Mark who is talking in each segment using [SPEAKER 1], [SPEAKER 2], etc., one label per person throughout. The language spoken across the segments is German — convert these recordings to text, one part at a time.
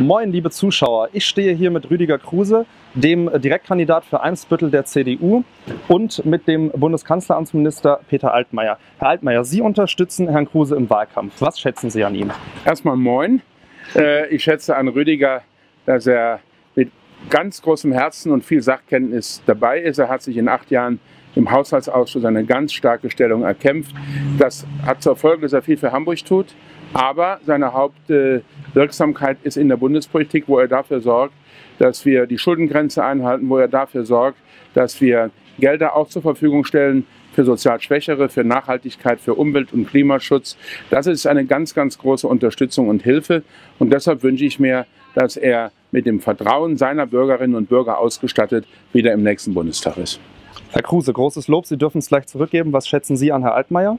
[SPEAKER 1] Moin, liebe Zuschauer. Ich stehe hier mit Rüdiger Kruse, dem Direktkandidat für Eimsbüttel der CDU und mit dem Bundeskanzleramtsminister Peter Altmaier. Herr Altmaier, Sie unterstützen Herrn Kruse im Wahlkampf. Was schätzen Sie an ihm?
[SPEAKER 2] Erstmal moin. Äh, ich schätze an Rüdiger, dass er mit ganz großem Herzen und viel Sachkenntnis dabei ist. Er hat sich in acht Jahren im Haushaltsausschuss eine ganz starke Stellung erkämpft. Das hat zur Folge, dass er viel für Hamburg tut. Aber seine Hauptwirksamkeit ist in der Bundespolitik, wo er dafür sorgt, dass wir die Schuldengrenze einhalten, wo er dafür sorgt, dass wir Gelder auch zur Verfügung stellen für sozial Schwächere, für Nachhaltigkeit, für Umwelt- und Klimaschutz. Das ist eine ganz, ganz große Unterstützung und Hilfe. Und deshalb wünsche ich mir, dass er mit dem Vertrauen seiner Bürgerinnen und Bürger ausgestattet wieder im nächsten Bundestag ist.
[SPEAKER 1] Herr Kruse, großes Lob. Sie dürfen es gleich zurückgeben. Was schätzen Sie an Herr Altmaier?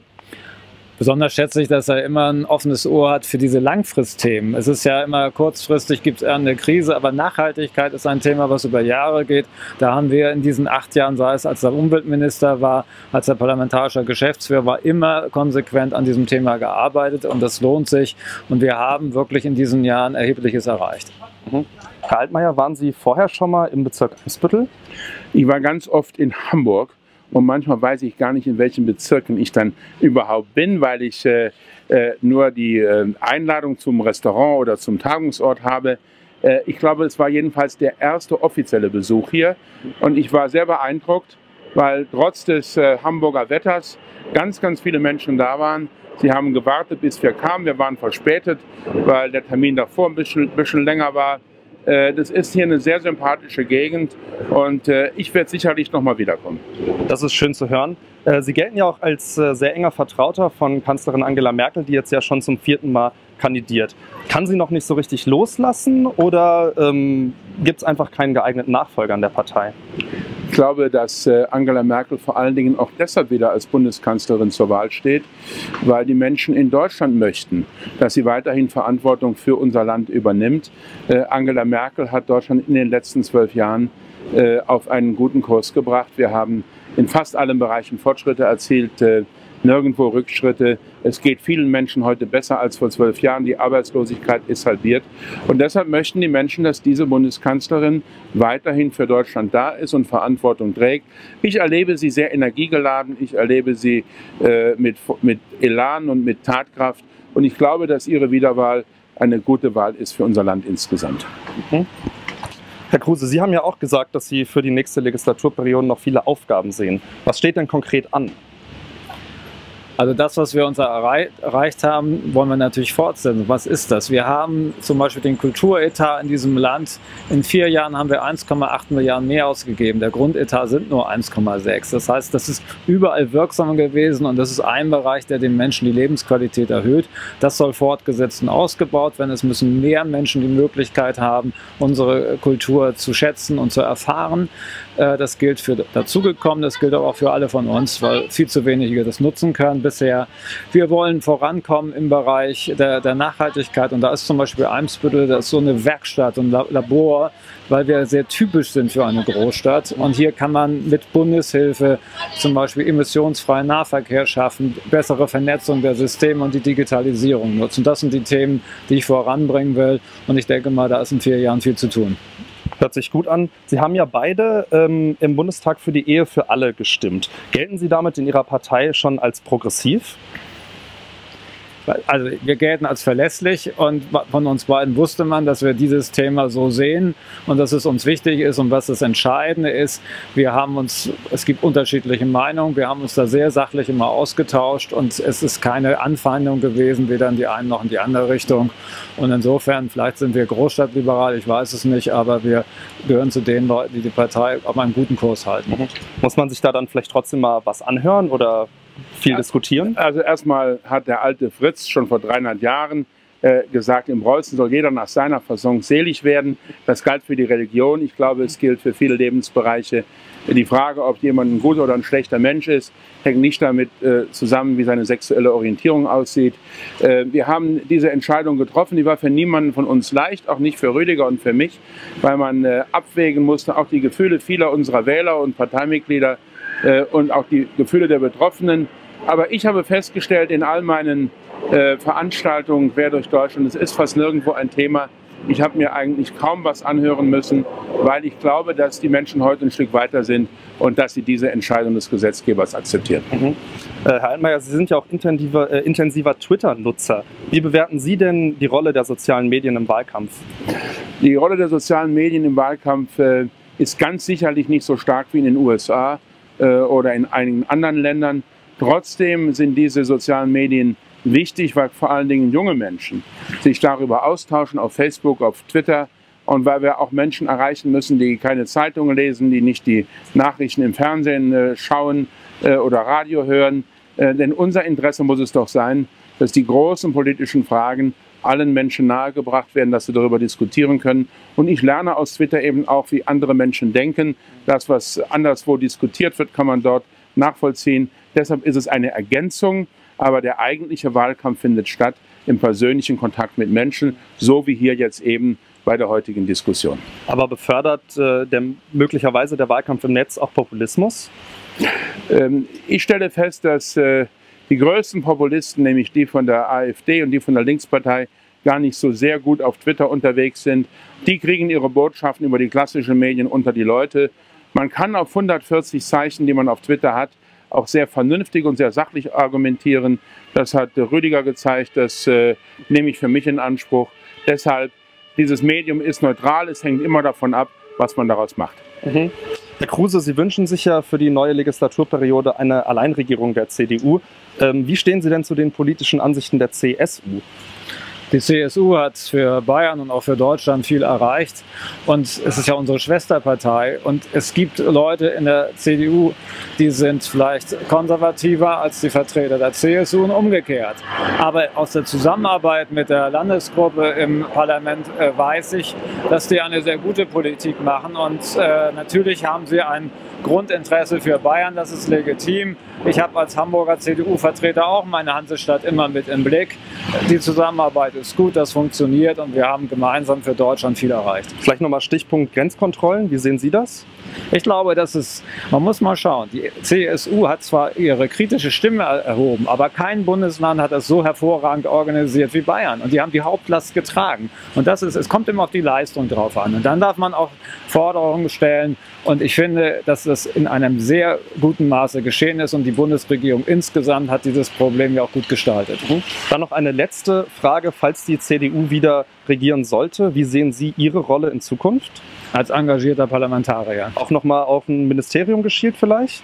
[SPEAKER 3] Besonders schätze ich, dass er immer ein offenes Ohr hat für diese Langfristthemen. Es ist ja immer kurzfristig, gibt es eine Krise, aber Nachhaltigkeit ist ein Thema, was über Jahre geht. Da haben wir in diesen acht Jahren, sei es als er Umweltminister war, als er parlamentarischer Geschäftsführer war, immer konsequent an diesem Thema gearbeitet und das lohnt sich. Und wir haben wirklich in diesen Jahren Erhebliches erreicht.
[SPEAKER 1] Mhm. Herr Altmaier, waren Sie vorher schon mal im Bezirk Eimsbüttel?
[SPEAKER 2] Ich war ganz oft in Hamburg und manchmal weiß ich gar nicht, in welchen Bezirken ich dann überhaupt bin, weil ich äh, äh, nur die äh, Einladung zum Restaurant oder zum Tagungsort habe. Äh, ich glaube, es war jedenfalls der erste offizielle Besuch hier und ich war sehr beeindruckt, weil trotz des Hamburger Wetters ganz, ganz viele Menschen da waren. Sie haben gewartet, bis wir kamen. Wir waren verspätet, weil der Termin davor ein bisschen, bisschen länger war. Äh, das ist hier eine sehr sympathische Gegend und äh, ich werde sicherlich nochmal wiederkommen.
[SPEAKER 1] Das ist schön zu hören. Äh, Sie gelten ja auch als sehr enger Vertrauter von Kanzlerin Angela Merkel, die jetzt ja schon zum vierten Mal kandidiert. Kann sie noch nicht so richtig loslassen oder ähm, gibt es einfach keinen geeigneten Nachfolger in der Partei?
[SPEAKER 2] Ich glaube, dass äh, Angela Merkel vor allen Dingen auch deshalb wieder als Bundeskanzlerin zur Wahl steht, weil die Menschen in Deutschland möchten, dass sie weiterhin Verantwortung für unser Land übernimmt. Äh, Angela Merkel hat Deutschland in den letzten zwölf Jahren äh, auf einen guten Kurs gebracht. Wir haben in fast allen Bereichen Fortschritte erzielt nirgendwo Rückschritte. Es geht vielen Menschen heute besser als vor zwölf Jahren. Die Arbeitslosigkeit ist halbiert. Und deshalb möchten die Menschen, dass diese Bundeskanzlerin weiterhin für Deutschland da ist und Verantwortung trägt. Ich erlebe sie sehr energiegeladen. Ich erlebe sie äh, mit, mit Elan und mit Tatkraft. Und ich glaube, dass ihre Wiederwahl eine gute Wahl ist für unser Land insgesamt.
[SPEAKER 1] Mhm. Herr Kruse, Sie haben ja auch gesagt, dass Sie für die nächste Legislaturperiode noch viele Aufgaben sehen. Was steht denn konkret an?
[SPEAKER 3] Also das, was wir uns erreicht haben, wollen wir natürlich fortsetzen. Was ist das? Wir haben zum Beispiel den Kulturetat in diesem Land. In vier Jahren haben wir 1,8 Milliarden mehr ausgegeben. Der Grundetat sind nur 1,6. Das heißt, das ist überall wirksam gewesen und das ist ein Bereich, der den Menschen die Lebensqualität erhöht. Das soll fortgesetzt und ausgebaut werden. Es müssen mehr Menschen die Möglichkeit haben, unsere Kultur zu schätzen und zu erfahren. Äh, das gilt für dazugekommen, das gilt aber auch für alle von uns, weil viel zu wenige das nutzen können bisher. Wir wollen vorankommen im Bereich der, der Nachhaltigkeit und da ist zum Beispiel Eimsbüttel, das ist so eine Werkstatt und Labor, weil wir sehr typisch sind für eine Großstadt. Und hier kann man mit Bundeshilfe zum Beispiel emissionsfreien Nahverkehr schaffen, bessere Vernetzung der Systeme und die Digitalisierung nutzen. Das sind die Themen, die ich voranbringen will. Und ich denke mal, da ist in vier Jahren viel zu tun.
[SPEAKER 1] Hört sich gut an. Sie haben ja beide ähm, im Bundestag für die Ehe für alle gestimmt. Gelten Sie damit in Ihrer Partei schon als progressiv?
[SPEAKER 3] Also wir gelten als verlässlich und von uns beiden wusste man, dass wir dieses Thema so sehen und dass es uns wichtig ist und was das Entscheidende ist. Wir haben uns, es gibt unterschiedliche Meinungen, wir haben uns da sehr sachlich immer ausgetauscht und es ist keine Anfeindung gewesen, weder in die eine noch in die andere Richtung. Und insofern, vielleicht sind wir großstadtliberal, ich weiß es nicht, aber wir gehören zu den Leuten, die die Partei auf einen guten Kurs halten. Mhm.
[SPEAKER 1] Muss man sich da dann vielleicht trotzdem mal was anhören oder viel diskutieren?
[SPEAKER 2] Also erstmal hat der alte Fritz schon vor 300 Jahren äh, gesagt, im Preußen soll jeder nach seiner Fassung selig werden. Das galt für die Religion. Ich glaube, es gilt für viele Lebensbereiche. Die Frage, ob jemand ein guter oder ein schlechter Mensch ist, hängt nicht damit äh, zusammen, wie seine sexuelle Orientierung aussieht. Äh, wir haben diese Entscheidung getroffen. Die war für niemanden von uns leicht, auch nicht für Rüdiger und für mich, weil man abwägen musste, auch die Gefühle vieler unserer Wähler und Parteimitglieder äh, und auch die Gefühle der Betroffenen. Aber ich habe festgestellt in all meinen äh, Veranstaltungen quer durch Deutschland, es ist fast nirgendwo ein Thema, Ich habe mir eigentlich kaum was anhören müssen, weil ich glaube, dass die Menschen heute ein Stück weiter sind und dass sie diese Entscheidung des Gesetzgebers akzeptieren.
[SPEAKER 1] Mhm. Äh, Herr Altmaier, Sie sind ja auch intensiver, äh, intensiver Twitter-Nutzer. Wie bewerten Sie denn die Rolle der sozialen Medien im Wahlkampf?
[SPEAKER 2] Die Rolle der sozialen Medien im Wahlkampf äh, ist ganz sicherlich nicht so stark wie in den USA oder in einigen anderen Ländern. Trotzdem sind diese sozialen Medien wichtig, weil vor allen Dingen junge Menschen sich darüber austauschen auf Facebook, auf Twitter und weil wir auch Menschen erreichen müssen, die keine Zeitungen lesen, die nicht die Nachrichten im Fernsehen äh, schauen äh, oder Radio hören. Äh, denn unser Interesse muss es doch sein, dass die großen politischen Fragen allen Menschen nahegebracht werden, dass sie darüber diskutieren können. Und ich lerne aus Twitter eben auch, wie andere Menschen denken. Das, was anderswo diskutiert wird, kann man dort nachvollziehen. Deshalb ist es eine Ergänzung, aber der eigentliche Wahlkampf findet statt im persönlichen Kontakt mit Menschen, so wie hier jetzt eben bei der heutigen Diskussion.
[SPEAKER 1] Aber befördert äh, der, möglicherweise der Wahlkampf im Netz auch Populismus?
[SPEAKER 2] Ähm, ich stelle fest, dass äh, die größten Populisten, nämlich die von der AfD und die von der Linkspartei, gar nicht so sehr gut auf Twitter unterwegs sind. Die kriegen ihre Botschaften über die klassischen Medien unter die Leute. Man kann auf 140 Zeichen, die man auf Twitter hat, auch sehr vernünftig und sehr sachlich argumentieren. Das hat Rüdiger gezeigt, das äh, nehme ich für mich in Anspruch. Deshalb, dieses Medium ist neutral, es hängt immer davon ab, was man daraus macht.
[SPEAKER 1] Mhm. Herr Kruse, Sie wünschen sich ja für die neue Legislaturperiode eine Alleinregierung der CDU. Ähm, wie stehen Sie denn zu den politischen Ansichten der CSU?
[SPEAKER 3] Die CSU hat für Bayern und auch für Deutschland viel erreicht und es ist ja unsere Schwesterpartei und es gibt Leute in der CDU, die sind vielleicht konservativer als die Vertreter der CSU und umgekehrt. Aber aus der Zusammenarbeit mit der Landesgruppe im Parlament äh, weiß ich, dass die eine sehr gute Politik machen und äh, natürlich haben sie ein Grundinteresse für Bayern, das ist legitim. Ich habe als Hamburger CDU-Vertreter auch meine Hansestadt immer mit im Blick. Die Zusammenarbeit ist gut, das funktioniert und wir haben gemeinsam für Deutschland viel erreicht.
[SPEAKER 1] Vielleicht nochmal Stichpunkt Grenzkontrollen. Wie sehen Sie das?
[SPEAKER 3] Ich glaube, dass es, man muss mal schauen, die CSU hat zwar ihre kritische Stimme erhoben, aber kein Bundesland hat das so hervorragend organisiert wie Bayern. Und die haben die Hauptlast getragen. Und das ist, es kommt immer auf die Leistung drauf an. Und dann darf man auch Forderungen stellen. Und ich finde, dass das in einem sehr guten Maße geschehen ist. Und die Bundesregierung insgesamt hat dieses Problem ja auch gut gestaltet.
[SPEAKER 1] Mhm. Dann noch eine letzte Frage. Falls die CDU wieder regieren sollte, wie sehen Sie Ihre Rolle in Zukunft?
[SPEAKER 3] Als engagierter Parlamentarier.
[SPEAKER 1] Auch nochmal auf ein Ministerium geschielt vielleicht?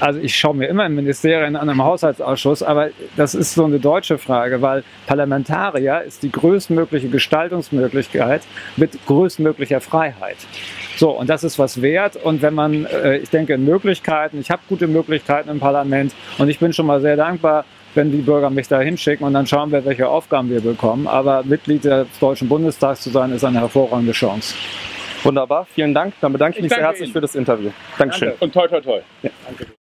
[SPEAKER 3] Also ich schaue mir immer ein Ministerium an einem Haushaltsausschuss, aber das ist so eine deutsche Frage, weil Parlamentarier ist die größtmögliche Gestaltungsmöglichkeit mit größtmöglicher Freiheit. So, und das ist was wert. Und wenn man, äh, ich denke, in Möglichkeiten, ich habe gute Möglichkeiten im Parlament und ich bin schon mal sehr dankbar, wenn die Bürger mich da hinschicken und dann schauen wir, welche Aufgaben wir bekommen. Aber Mitglied des Deutschen Bundestags zu sein, ist eine hervorragende Chance.
[SPEAKER 1] Wunderbar, vielen Dank. Dann bedanke ich, ich mich sehr herzlich Ihnen. für das Interview. Dankeschön.
[SPEAKER 2] Danke. Und toi, toi, toi. Ja. Danke.